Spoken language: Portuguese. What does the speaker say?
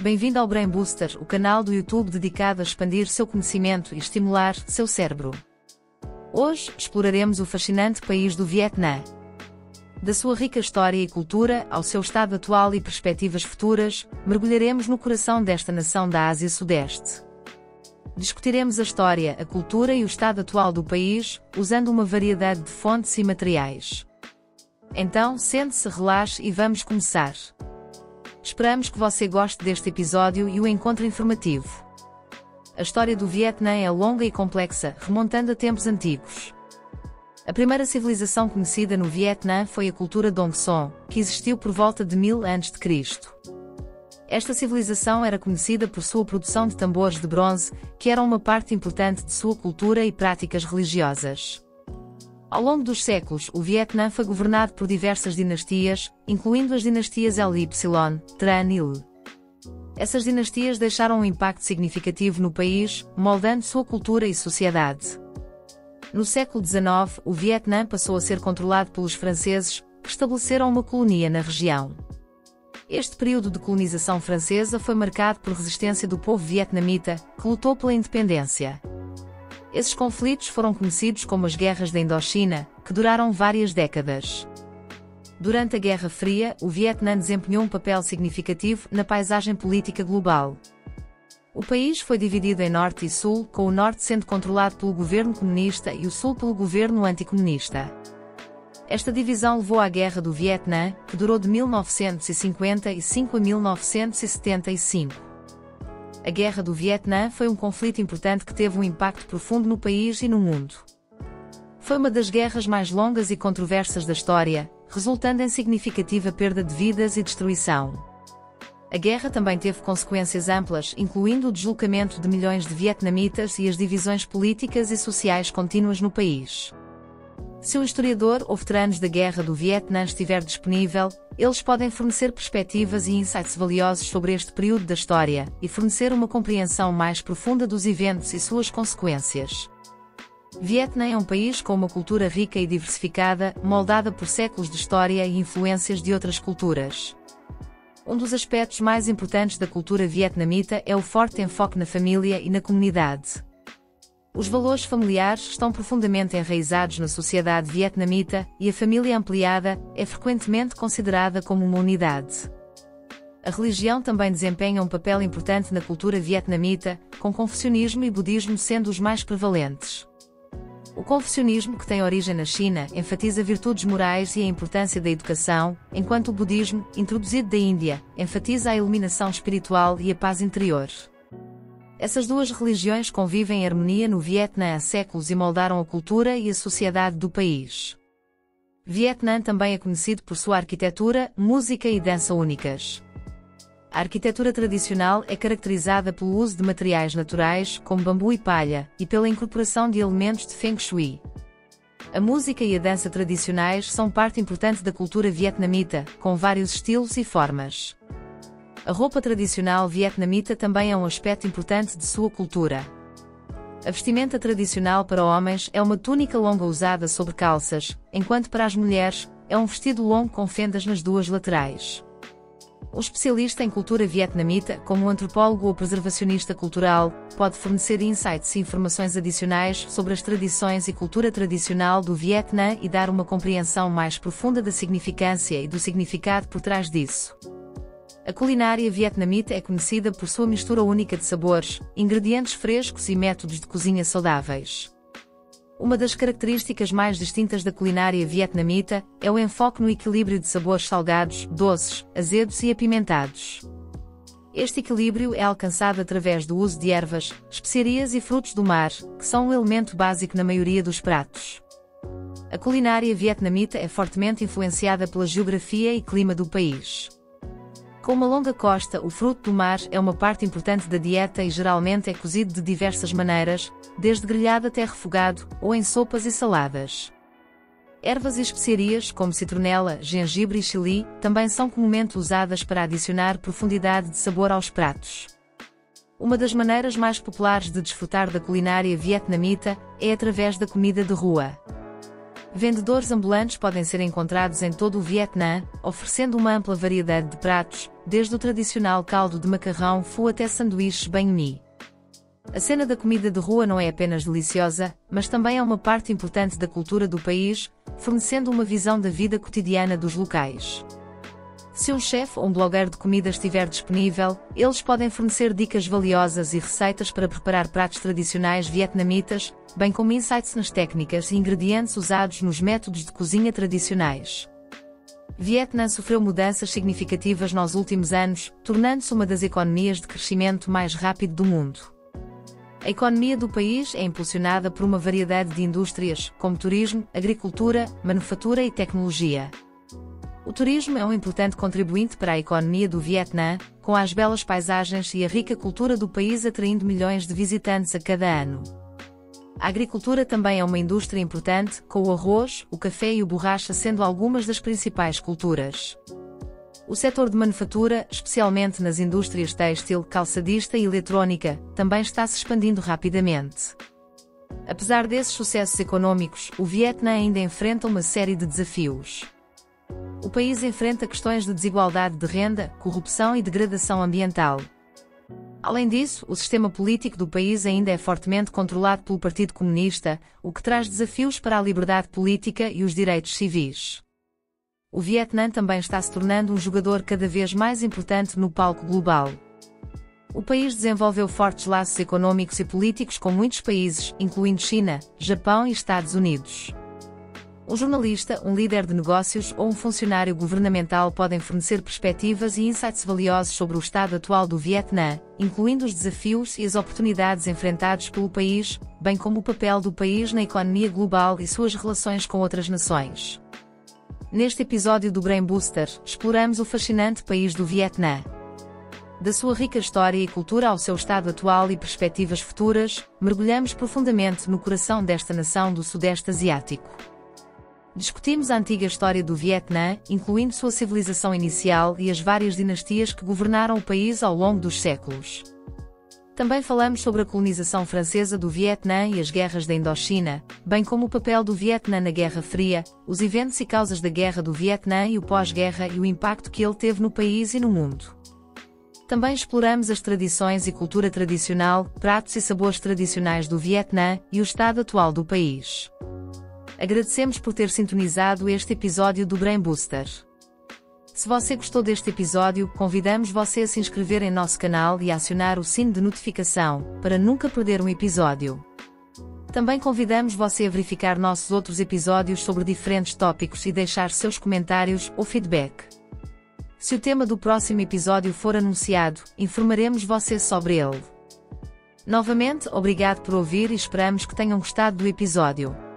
Bem-vindo ao Brain Booster, o canal do YouTube dedicado a expandir seu conhecimento e estimular seu cérebro. Hoje exploraremos o fascinante país do Vietnã. Da sua rica história e cultura ao seu estado atual e perspectivas futuras, mergulharemos no coração desta nação da Ásia Sudeste. Discutiremos a história, a cultura e o estado atual do país, usando uma variedade de fontes e materiais. Então, sente-se, relaxe e vamos começar. Esperamos que você goste deste episódio e o encontre informativo. A história do Vietnã é longa e complexa, remontando a tempos antigos. A primeira civilização conhecida no Vietnã foi a cultura Dong Son, que existiu por volta de 1000 a.C. Esta civilização era conhecida por sua produção de tambores de bronze, que eram uma parte importante de sua cultura e práticas religiosas. Ao longo dos séculos, o Vietnã foi governado por diversas dinastias, incluindo as dinastias Ly, Tran e Le. Essas dinastias deixaram um impacto significativo no país, moldando sua cultura e sociedade. No século XIX, o Vietnã passou a ser controlado pelos franceses, que estabeleceram uma colonia na região. Este período de colonização francesa foi marcado por resistência do povo vietnamita, que lutou pela independência. Esses conflitos foram conhecidos como as Guerras da Indochina, que duraram várias décadas. Durante a Guerra Fria, o Vietnã desempenhou um papel significativo na paisagem política global. O país foi dividido em Norte e Sul, com o Norte sendo controlado pelo governo comunista e o Sul pelo governo anticomunista. Esta divisão levou à Guerra do Vietnã, que durou de 1955 a 1975. A Guerra do Vietnã foi um conflito importante que teve um impacto profundo no país e no mundo. Foi uma das guerras mais longas e controversas da história, resultando em significativa perda de vidas e destruição. A guerra também teve consequências amplas, incluindo o deslocamento de milhões de vietnamitas e as divisões políticas e sociais contínuas no país. Se o historiador ou veteranos da Guerra do Vietnã estiver disponível, eles podem fornecer perspectivas e insights valiosos sobre este período da história e fornecer uma compreensão mais profunda dos eventos e suas consequências. Vietnã é um país com uma cultura rica e diversificada, moldada por séculos de história e influências de outras culturas. Um dos aspectos mais importantes da cultura vietnamita é o forte enfoque na família e na comunidade. Os valores familiares estão profundamente enraizados na sociedade vietnamita e a família ampliada é frequentemente considerada como uma unidade. A religião também desempenha um papel importante na cultura vietnamita, com confucionismo e budismo sendo os mais prevalentes. O confucionismo, que tem origem na China, enfatiza virtudes morais e a importância da educação, enquanto o budismo, introduzido da Índia, enfatiza a iluminação espiritual e a paz interior. Essas duas religiões convivem em harmonia no Vietnã há séculos e moldaram a cultura e a sociedade do país. Vietnã também é conhecido por sua arquitetura, música e dança únicas. A arquitetura tradicional é caracterizada pelo uso de materiais naturais, como bambu e palha, e pela incorporação de elementos de Feng Shui. A música e a dança tradicionais são parte importante da cultura vietnamita, com vários estilos e formas. A roupa tradicional vietnamita também é um aspecto importante de sua cultura. A vestimenta tradicional para homens é uma túnica longa usada sobre calças, enquanto para as mulheres, é um vestido longo com fendas nas duas laterais. Um especialista em cultura vietnamita, como um antropólogo ou preservacionista cultural, pode fornecer insights e informações adicionais sobre as tradições e cultura tradicional do Vietnã e dar uma compreensão mais profunda da significância e do significado por trás disso. A culinária vietnamita é conhecida por sua mistura única de sabores, ingredientes frescos e métodos de cozinha saudáveis. Uma das características mais distintas da culinária vietnamita é o enfoque no equilíbrio de sabores salgados, doces, azedos e apimentados. Este equilíbrio é alcançado através do uso de ervas, especiarias e frutos do mar, que são um elemento básico na maioria dos pratos. A culinária vietnamita é fortemente influenciada pela geografia e clima do país. Com uma longa costa, o fruto do mar é uma parte importante da dieta e geralmente é cozido de diversas maneiras, desde grelhado até refogado, ou em sopas e saladas. Ervas e especiarias, como citronela, gengibre e chili, também são comumente usadas para adicionar profundidade de sabor aos pratos. Uma das maneiras mais populares de desfrutar da culinária vietnamita é através da comida de rua. Vendedores ambulantes podem ser encontrados em todo o Vietnã, oferecendo uma ampla variedade de pratos, desde o tradicional caldo de macarrão pho até sanduíches banh mi. A cena da comida de rua não é apenas deliciosa, mas também é uma parte importante da cultura do país, fornecendo uma visão da vida cotidiana dos locais. Se um chefe ou um blogueiro de comida estiver disponível, eles podem fornecer dicas valiosas e receitas para preparar pratos tradicionais vietnamitas, bem como insights nas técnicas e ingredientes usados nos métodos de cozinha tradicionais. Vietnã sofreu mudanças significativas nos últimos anos, tornando-se uma das economias de crescimento mais rápido do mundo. A economia do país é impulsionada por uma variedade de indústrias, como turismo, agricultura, manufatura e tecnologia. O turismo é um importante contribuinte para a economia do Vietnã, com as belas paisagens e a rica cultura do país atraindo milhões de visitantes a cada ano. A agricultura também é uma indústria importante, com o arroz, o café e o borracha sendo algumas das principais culturas. O setor de manufatura, especialmente nas indústrias têxtil, calçadista e eletrónica, também está se expandindo rapidamente. Apesar desses sucessos econômicos, o Vietnã ainda enfrenta uma série de desafios. O país enfrenta questões de desigualdade de renda, corrupção e degradação ambiental. Além disso, o sistema político do país ainda é fortemente controlado pelo Partido Comunista, o que traz desafios para a liberdade política e os direitos civis o Vietnã também está se tornando um jogador cada vez mais importante no palco global. O país desenvolveu fortes laços econômicos e políticos com muitos países, incluindo China, Japão e Estados Unidos. Um jornalista, um líder de negócios ou um funcionário governamental podem fornecer perspectivas e insights valiosos sobre o estado atual do Vietnã, incluindo os desafios e as oportunidades enfrentados pelo país, bem como o papel do país na economia global e suas relações com outras nações. Neste episódio do Brain Booster, exploramos o fascinante país do Vietnã. Da sua rica história e cultura ao seu estado atual e perspectivas futuras, mergulhamos profundamente no coração desta nação do Sudeste Asiático. Discutimos a antiga história do Vietnã, incluindo sua civilização inicial e as várias dinastias que governaram o país ao longo dos séculos. Também falamos sobre a colonização francesa do Vietnã e as guerras da Indochina, bem como o papel do Vietnã na Guerra Fria, os eventos e causas da Guerra do Vietnã e o pós-guerra e o impacto que ele teve no país e no mundo. Também exploramos as tradições e cultura tradicional, pratos e sabores tradicionais do Vietnã e o estado atual do país. Agradecemos por ter sintonizado este episódio do Brain Booster. Se você gostou deste episódio, convidamos você a se inscrever em nosso canal e a acionar o sino de notificação, para nunca perder um episódio. Também convidamos você a verificar nossos outros episódios sobre diferentes tópicos e deixar seus comentários ou feedback. Se o tema do próximo episódio for anunciado, informaremos você sobre ele. Novamente, obrigado por ouvir e esperamos que tenham gostado do episódio.